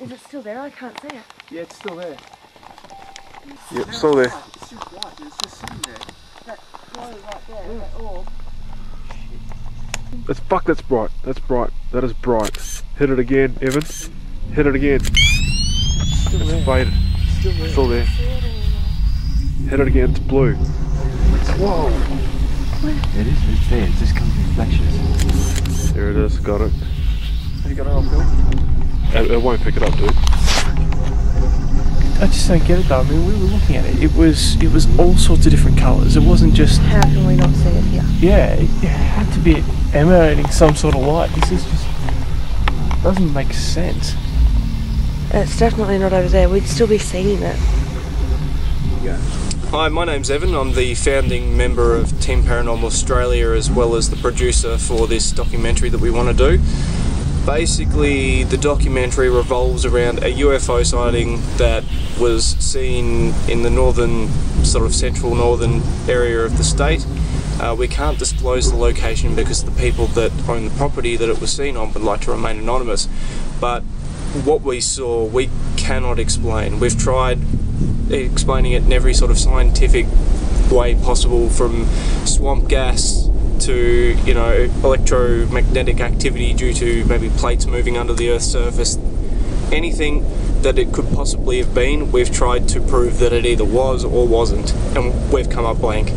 Is it still there? I can't see it. Yeah, it's still there. Yep, still there. It's just white, it's just sitting there. That glow right there, that mm. orb. That's fuck. That's bright. That's bright. That is bright. Hit it again, Evan. Hit it again. Still It's there. faded. Still there. Still there. See it anymore. Hit it again. It's blue. Whoa! It is, it's there, it just comes in flashes. There it is. Got it. Have you got it on film? It, it won't pick it up, dude. I just don't get it though. I mean, we were looking at it. It was it was all sorts of different colours. It wasn't just How can we not see it here? yeah. It, it had to be emanating some sort of light. This is just doesn't make sense. It's definitely not over there. We'd still be seeing it. Yeah. Hi, my name's Evan. I'm the founding member of Team Paranormal Australia as well as the producer for this documentary that we want to do. Basically, the documentary revolves around a UFO sighting that was seen in the northern, sort of central northern area of the state. Uh, we can't disclose the location because the people that own the property that it was seen on would like to remain anonymous. But what we saw, we cannot explain. We've tried explaining it in every sort of scientific way possible from swamp gas to you know electromagnetic activity due to maybe plates moving under the earth's surface. Anything that it could possibly have been we've tried to prove that it either was or wasn't and we've come up blank.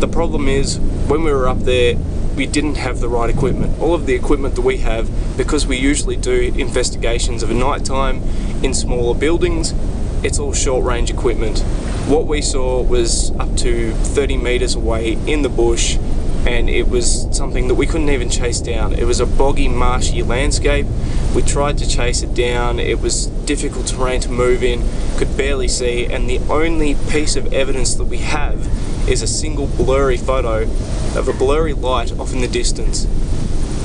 The problem is when we were up there we didn't have the right equipment. All of the equipment that we have because we usually do investigations of a night time in smaller buildings it's all short range equipment. What we saw was up to 30 meters away in the bush and it was something that we couldn't even chase down. It was a boggy, marshy landscape. We tried to chase it down. It was difficult terrain to move in, could barely see, and the only piece of evidence that we have is a single blurry photo of a blurry light off in the distance.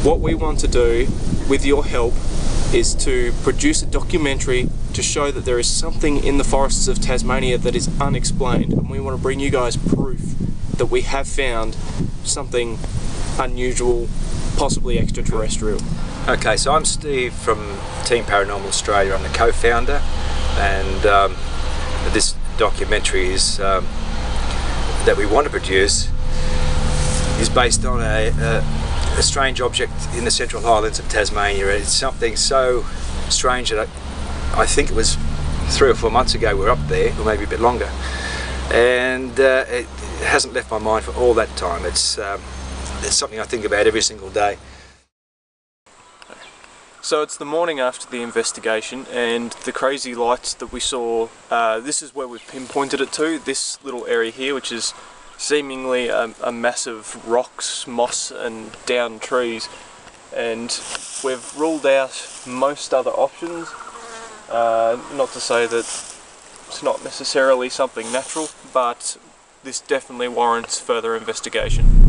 What we want to do, with your help, is to produce a documentary to show that there is something in the forests of Tasmania that is unexplained, and we want to bring you guys proof that we have found something unusual, possibly extraterrestrial. Okay, so I'm Steve from Team Paranormal Australia. I'm the co-founder, and um, this documentary is um, that we want to produce is based on a, a, a strange object in the Central Highlands of Tasmania. It's something so strange that I, I think it was three or four months ago we were up there, or maybe a bit longer, and uh, it hasn't left my mind for all that time. It's um, it's something I think about every single day. So it's the morning after the investigation, and the crazy lights that we saw. Uh, this is where we've pinpointed it to. This little area here, which is seemingly a, a massive rocks, moss, and down trees. And we've ruled out most other options. Uh, not to say that it's not necessarily something natural, but this definitely warrants further investigation.